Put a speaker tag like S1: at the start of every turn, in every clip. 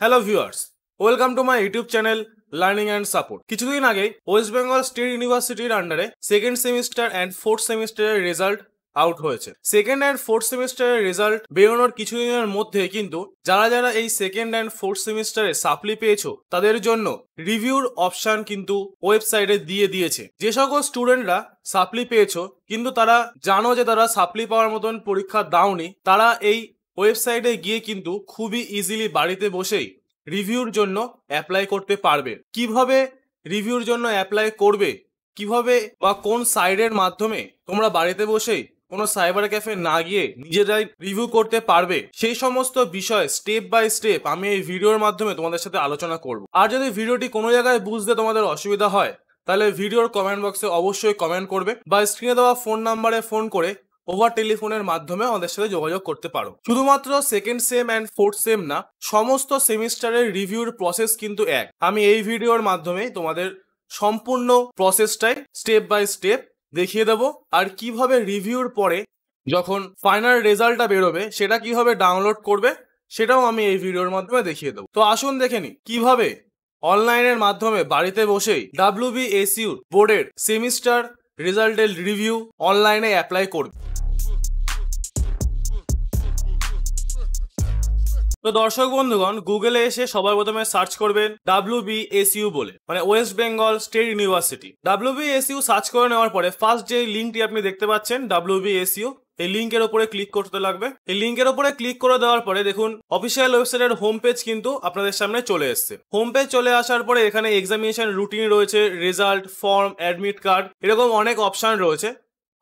S1: Hello viewers welcome to my YouTube channel learning and support কিছুদিন আগে West Bengal State ইউনিভার্সিটির আন্ডারে second semester and fourth সেমিস্টারের result out হয়েছে। Second and fourth সেমিস্টারের result বেরোনোর কিছুদিনের মধ্যে কিন্তু যারা যারা এই সেকেন্ড অ্যান্ড ফোর্থ সেমিস্টারে সাপ্লি পেয়েছ, তাদের জন্য রিভিউর অপশান কিন্তু ওয়েবসাইটে দিয়ে দিয়েছে। যে সকল স্টুডেন্টরা সাপ্লি পেয়েছ, কিন্তু তারা জানো যে তারা সাপ্লি পাওয়ার মতন পরীক্ষা দাওনি, তারা এই ওয়েবসাইটে গিয়ে কিন্তু খুবই ইজিলি বাড়িতে বসেই রিভিউর জন্য অ্যাপ্লাই করতে পারবে। কীভাবে রিভিউর জন্য অ্যাপ্লাই করবে? কীভাবে বা কোন সাইডের মাধ্যমে তোমরা বাড়িতে বসেই কোনো সাইবার ক্যাফে না গিয়ে নিজেরাই রিভিউ করতে পারবে? সেই সমস্ত বিষয় স্টেপ বাই স্টেপ আমি এই ভিডিওর মাধ্যমে তোমাদের সাথে আলোচনা করব। আর যদি ভিডিওটি কোনো জায়গায় বুঝতে তোমাদের অসুবিধা হয়, তাহলে ভিডিওর কমেন্ট বক্সে অবশ্যই কমেন্ট করবে বা স্ক্রিনে দেওয়া ফোন নাম্বারে ফোন করে ওভার টেলিফোনের মাধ্যমে আমাদের সাথে যোগাযোগ করতে পারো। শুধুমাত্র second sem and fourth sem না, সমস্ত সেমিস্টারের রিভিউর প্রসেস কিন্তু এক। আমি এই ভিডিওর মাধ্যমে তোমাদের সম্পূর্ণ প্রসেসটাই স্টেপ বাই স্টেপ দেখিয়ে দেবো, আর কীভাবে রিভিউর পরে যখন ফাইনাল রেজাল্টটা বেরোবে, সেটা কীভাবে ডাউনলোড করবে, সেটাও আমি এই ভিডিওর মাধ্যমে দেখিয়ে দেবো। তো আসুন দেখে নি কীভাবে অনলাইনের মাধ্যমে বাড়িতে বসেই ডাব্লিউবিএসইউ বোর্ডের সেমিস্টার রেজাল্টের রিভিউ অনলাইনে অ্যাপ্লাই করবে। তো দর্শক বন্ধুগণ গুগলে এসে সবার প্রথমে সার্চ করবেন ডাব্লিউবিএসইউ বলে মানে West Bengal State University WBSU search করে নেওয়ার পরে ফার্স্ট যে লিঙ্কটি আপনি দেখতে পাচ্ছেন ডাব্লিউবিএসইউ এই লিঙ্কের উপরে ক্লিক করতে লাগবে। এই লিঙ্কের উপরে ক্লিক করে দেওয়ার পরে দেখুন অফিসিয়াল ওয়েবসাইটের হোম পেজ কিন্তু আপনাদের সামনে চলে এসছে। হোম পেজ চলে আসার পরে এখানে এক্সামিনেশন রুটিন রয়েছে রেজাল্ট ফর্ম অ্যাডমিট কার্ড এরকম অনেক অপশন রয়েছে।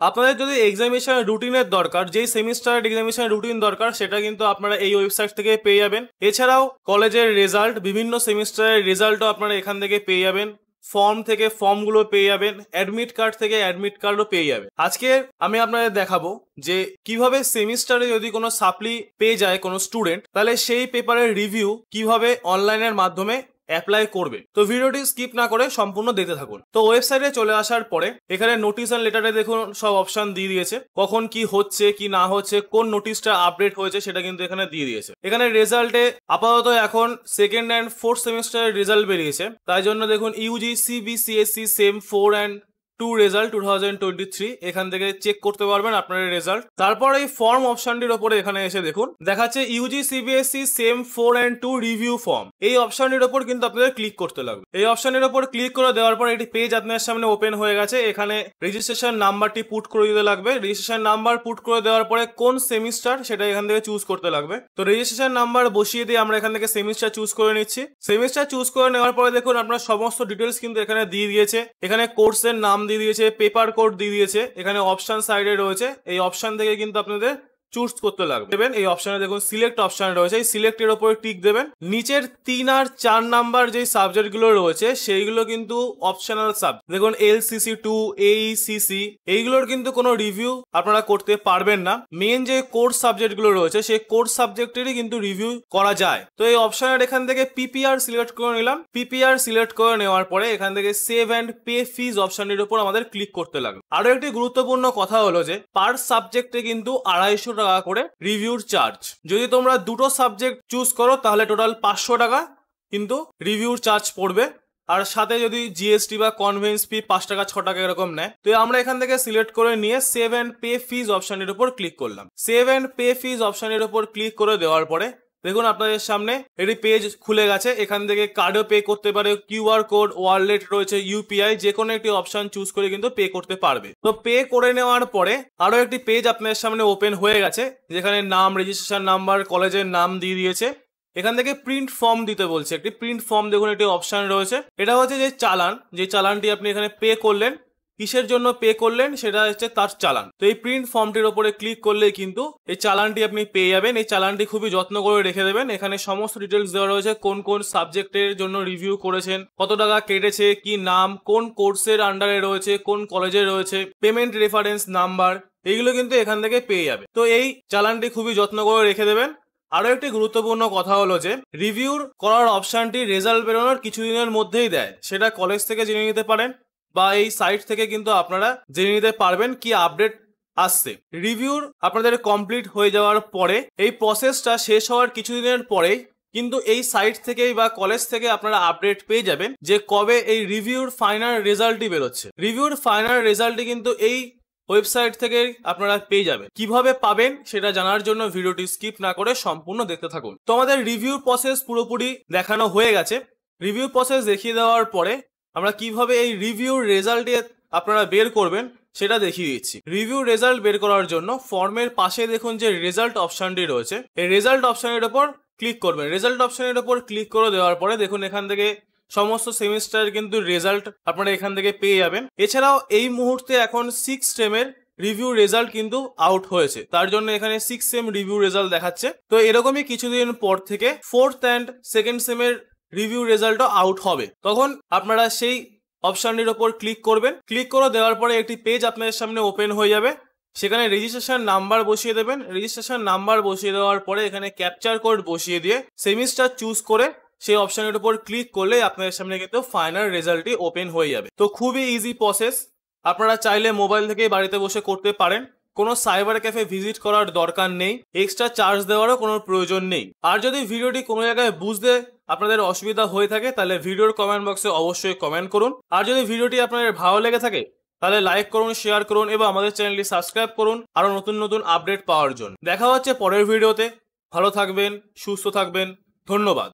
S1: আপনাদের যদি এক্সামিনেশন রুটিনের দরকার, যেই সেমিস্টারের এক্সামিনেশন রুটিন দরকার, সেটা কিন্তু আপনারা এই ওয়েবসাইট থেকে পেয়ে যাবেন। এছাড়াও কলেজের রেজাল্ট বিভিন্ন সেমিস্টারের রেজাল্টও আপনারা এখান থেকে পেয়ে যাবেন। ফর্ম থেকে ফর্মগুলো পেয়ে যাবেন। অ্যাডমিট কার্ড থেকে অ্যাডমিট কার্ডও পেয়ে যাবেন। আজকে আমি আপনাদের দেখাবো যে কীভাবে সেমিস্টারে যদি কোনো সাপ্লি পেয়ে যায় কোনো স্টুডেন্ট তাহলে সেই পেপারের রিভিউ কীভাবে অনলাইনের মাধ্যমে অ্যাপ্লাই করবে। তো ভিডিওটি স্কিপ না করে সম্পূর্ণ দেখতে থাকুন। তো ওয়েবসাইটে চলে আসার পরে এখানে নোটিশ অ্যান্ড লেটারে দেখুন সব অপশন দিয়ে দিয়েছে। কখন কি হচ্ছে, কি না হচ্ছে, কোন নোটিশটা আপডেট হয়েছে সেটা কিন্তু এখানে দিয়ে দিয়েছে। এখানে রেজাল্টে আপাতত এখন সেকেন্ড অ্যান্ড ফোর্থ সেমিস্টারের রেজাল্ট বেরিয়েছে। তাই জন্য দেখুন UG CBCSC sem four and two result two thousand twenty three এখান থেকে চেক করতে পারবেন আপনার রেজাল্ট তারপর এই ফর্ম অপশনটির ওপরে এখানে এসে দেখুন, দেখাচ্ছে UG CBSC sem four and two review form এই অপশনটির ওপর কিন্তু আপনাদের ক্লিক করতে লাগবে। এই অপশনের ওপর ক্লিক করে দেওয়ার পর এটি পেজ আপনার সামনে ওপেন হয়ে গেছে। এখানে রেজিস্ট্রেশন নাম্বারটি পুট করে দিতে লাগবে। রেজিস্ট্রেশন নাম্বার পুট করে দেওয়ার পরে কোন সেমিস্টার সেটা এখান থেকে চুজ করতে লাগবে। তো রেজিস্ট্রেশন নাম্বার বসিয়ে দিয়ে আমরা এখান থেকে সেমিস্টার চুজ করে নিচ্ছি। সেমিস্টার চুজ করে নেওয়ার পরে দেখুন আপনার সমস্ত ডিটেলস কিন্তু এখানে দিয়ে দিয়েছে। এখানে কোর্সের নাম দিয়ে দিয়েছে পেপার কোড দিয়ে দিয়েছে, এখানে অপশান সাইডে রয়েছে। এই অপশান থেকে কিন্তু আপনাদের চুজ করতে লাগবে। দেবেন, এই অপশনে দেখুন সিলেক্ট অপশন রয়েছে। এই সিলেক্টের ওপরে টিক দেবেন। নিচের তিন আর চার নাম্বার যে সাবজেক্টগুলো রয়েছে, সেইগুলো কিন্তু অপশনাল সাবজেক্ট দেখুন এল সিসি টু এইসিসি এইগুলোর কিন্তু কোনো রিভিউ আপনারা করতে পারবেন না। মেন যে কোর্স সাবজেক্টগুলো রয়েছে, সেই কোর্স সাবজেক্টেরই কিন্তু রিভিউ করা যায়। তো এই অপশনের এখান থেকে পিপিআর সিলেক্ট করে নিলাম। পিপিআর সিলেক্ট করে নেওয়ার পরে এখান থেকে সেভ অ্যান্ড পে ফিজ অপশনটির উপর আমাদের ক্লিক করতে লাগবে। আরও একটি গুরুত্বপূর্ণ কথা হলো যে পার সাবজেক্টে কিন্তু আড়াইশো টাকা করে রিভিউর চার্জ যদি তোমরা দুটো সাবজেক্ট চুজ করো, তাহলে টোটাল পাঁচশো টাকা কিন্তু রিভিউর চার্জ পড়বে। আর সাথে যদি জিএসটি বা কনভেন্স ফি পাঁচ টাকা, ছ টাকা এরকম নেয়, তো আমরা এখান থেকে সিলেক্ট করে নিয়ে সেভ অ্যান্ড পে ফিজ অপশানের উপর ক্লিক করলাম। সেভ অ্যান্ড পে ফিজ অপশানের উপর ক্লিক করে দেওয়ার পরে দেখুন আপনাদের সামনে এটি পেজ খুলে গেছে। এখান থেকে কার্ডও পে করতে পারে কিউআর কোড ওয়ালেট রয়েছে ইউপিআই যে কোনো একটি অপশন চুজ করে কিন্তু পে করতে পারবে। তো পে করে নেওয়ার পরে আরও একটি পেজ আপনাদের সামনে ওপেন হয়ে গেছে, যেখানে নাম রেজিস্ট্রেশন নাম্বার কলেজের নাম দিয়ে দিয়েছে। এখান থেকে প্রিন্ট ফর্ম দিতে বলছে। একটি প্রিন্ট ফর্ম দেখুন, একটি অপশন রয়েছে। এটা হচ্ছে যে চালান। যে চালানটি আপনি এখানে পে করলেন কিসের জন্য পে করলেন সেটা হচ্ছে তার চালান। তো এই প্রিন্ট ফর্মটির ওপরে ক্লিক করলে কিন্তু এই চালানটি আপনি পেয়ে যাবেন। এই চালানটি খুবই যত্ন করে রেখে দেবেন। এখানে সমস্ত ডিটেলস দেওয়া রয়েছে, কোন কোন সাবজেক্টের জন্য রিভিউ করেছেন, কত টাকা কেটেছে, কি নাম, কোন কোর্সের আন্ডারে রয়েছে, কোন কলেজে রয়েছে পেমেন্ট রেফারেন্স নাম্বার এইগুলো কিন্তু এখান থেকে পেয়ে যাবে তো এই চালানটি খুবই যত্ন করে রেখে দেবেন। আরও একটি গুরুত্বপূর্ণ কথা হলো যে রিভিউর করার অপশনটি রেজাল্ট বেরোনোর কিছুদিনের মধ্যেই দেয়। সেটা কলেজ থেকে জেনে নিতে পারেন। বা এই সাইট থেকে কিন্তু আপনারা জেনে নিতে পারবেন কি আপডেট আসছে। রিভিউর আপনাদের কমপ্লিট হয়ে যাওয়ার পরে এই প্রসেসটা শেষ হওয়ার কিছুদিনের পরেই কিন্তু এই সাইট থেকেই বা কলেজ থেকে আপনারা আপডেট পেয়ে যাবেন যে কবে এই রিভিউর ফাইনাল রেজাল্টই বেরোচ্ছে। রিভিউর ফাইনাল রেজাল্টই কিন্তু এই ওয়েবসাইট থেকে আপনারা পেয়ে যাবেন। কীভাবে পাবেন সেটা জানার জন্য ভিডিওটি স্কিপ না করে সম্পূর্ণ দেখতে থাকুন। তো আমাদের রিভিউ প্রসেস পুরোপুরি দেখানো হয়ে গেছে। রিভিউ প্রসেস দেখিয়ে দেওয়ার পরে আমরা কীভাবে এই রিভিউর রেজাল্টে আপনারা বের করবেন সেটা দেখিয়ে দিচ্ছি। রিভিউ রেজাল্ট বের করার জন্য ফর্মের পাশে দেখুন যে রেজাল্ট অপশনটি রয়েছে। এই রেজাল্ট অপশনের ওপর ক্লিক করবেন। রেজাল্ট অপশনের ওপর ক্লিক করে দেওয়ার পরে দেখুন এখান থেকে সমস্ত সেমিস্টার কিন্তু রেজাল্ট আপনারা এখান থেকে পেয়ে যাবেন। এছাড়াও এই মুহূর্তে এখন সিক্স সেমের রিভিউ রেজাল্ট কিন্তু আউট হয়েছে। তার জন্য এখানে সিক্স সেম রিভিউ রেজাল্ট দেখাচ্ছে। তো এরকমই কিছুদিন পর থেকে ফোর্থ অ্যান্ড সেকেন্ড সেমের রিভিউ রেজাল্টও আউট হবে। তখন আপনারা সেই অপশনটির ওপর ক্লিক করবেন। ক্লিক করে দেওয়ার পরে একটি পেজ আপনাদের সামনে ওপেন হয়ে যাবে। সেখানে রেজিস্ট্রেশন নাম্বার বসিয়ে দেবেন। রেজিস্ট্রেশন নাম্বার বসিয়ে দেওয়ার পরে এখানে ক্যাপচার কোড বসিয়ে দিয়ে সেমিস্টার চুজ করে সেই অপশানের উপর ক্লিক করলে আপনাদের সামনে কিন্তু ফাইনাল রেজাল্টটি ওপেন হয়ে যাবে। তো খুবই ইজি প্রসেস আপনারা চাইলে মোবাইল থেকে বাড়িতে বসে করতে পারেন। কোনো সাইবার ক্যাফে ভিজিট করার দরকার নেই। এক্সট্রা চার্জ দেওয়ারও কোনো প্রয়োজন নেই। আর যদি ভিডিওটি কোনো জায়গায় বুঝতে আপনাদের অসুবিধা হয়ে থাকে, তাহলে ভিডিওর কমেন্ট বক্সে অবশ্যই কমেন্ট করুন। আর যদি ভিডিওটি আপনাদের ভালো লেগে থাকে, তাহলে লাইক করুন শেয়ার করুন এবং আমাদের চ্যানেলটি সাবস্ক্রাইব করুন আরও নতুন নতুন আপডেট পাওয়ার জন্য। দেখা হচ্ছে পরের ভিডিওতে ভালো থাকবেন, সুস্থ থাকবেন, ধন্যবাদ।